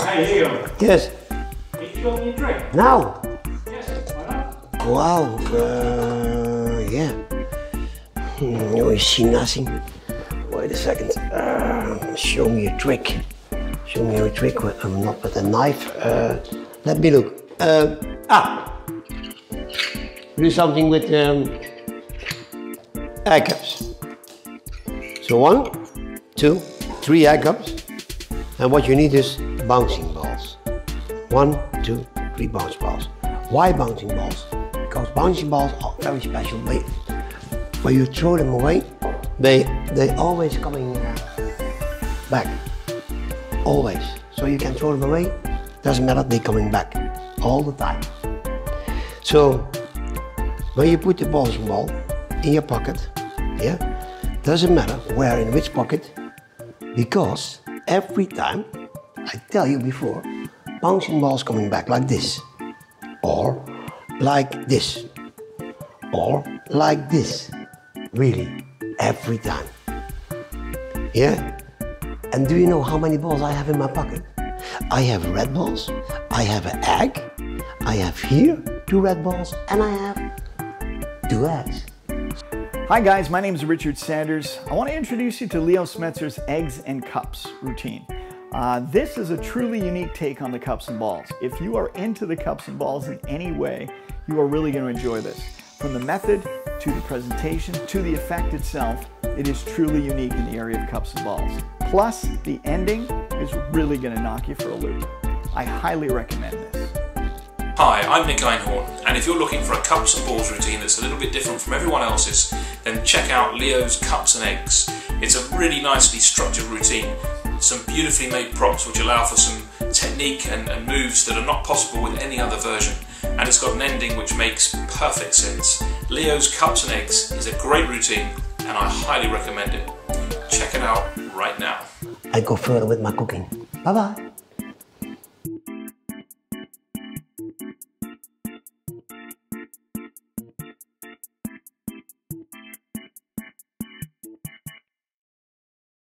Hey Leo, Yes. did you show me a trick? Now. Yes, why not? Wow. Uh, yeah. Hmm, you see nothing. Wait a second. Uh, show me a trick. Show me a trick. With, um, not with a knife. Uh, let me look. Uh, ah. Do something with um, egg cups. So one, two, three egg cups. And what you need is bouncing balls. One, two, three bounce balls. Why bouncing balls? Because bouncing balls are very special. When you throw them away, they they always coming uh, back. Always. So you can throw them away. Doesn't matter. They coming back all the time. So when you put the bouncing ball in your pocket, yeah, doesn't matter where in which pocket, because every time, I tell you before, bouncing balls coming back like this, or like this, or like this. Really, every time. Yeah? And do you know how many balls I have in my pocket? I have red balls, I have an egg, I have here two red balls, and I have two eggs. Hi guys, my name is Richard Sanders. I want to introduce you to Leo Smetsers' Eggs and Cups routine. Uh, this is a truly unique take on the cups and balls. If you are into the cups and balls in any way, you are really going to enjoy this. From the method to the presentation to the effect itself, it is truly unique in the area of cups and balls. Plus, the ending is really going to knock you for a loop. I highly recommend this. Hi, I'm Nick Einhorn, and if you're looking for a cups and balls routine that's a little bit different from everyone else's, then check out Leo's Cups and Eggs. It's a really nicely structured routine, some beautifully made props which allow for some technique and, and moves that are not possible with any other version, and it's got an ending which makes perfect sense. Leo's Cups and Eggs is a great routine, and I highly recommend it. Check it out right now. I go further with my cooking. Bye bye.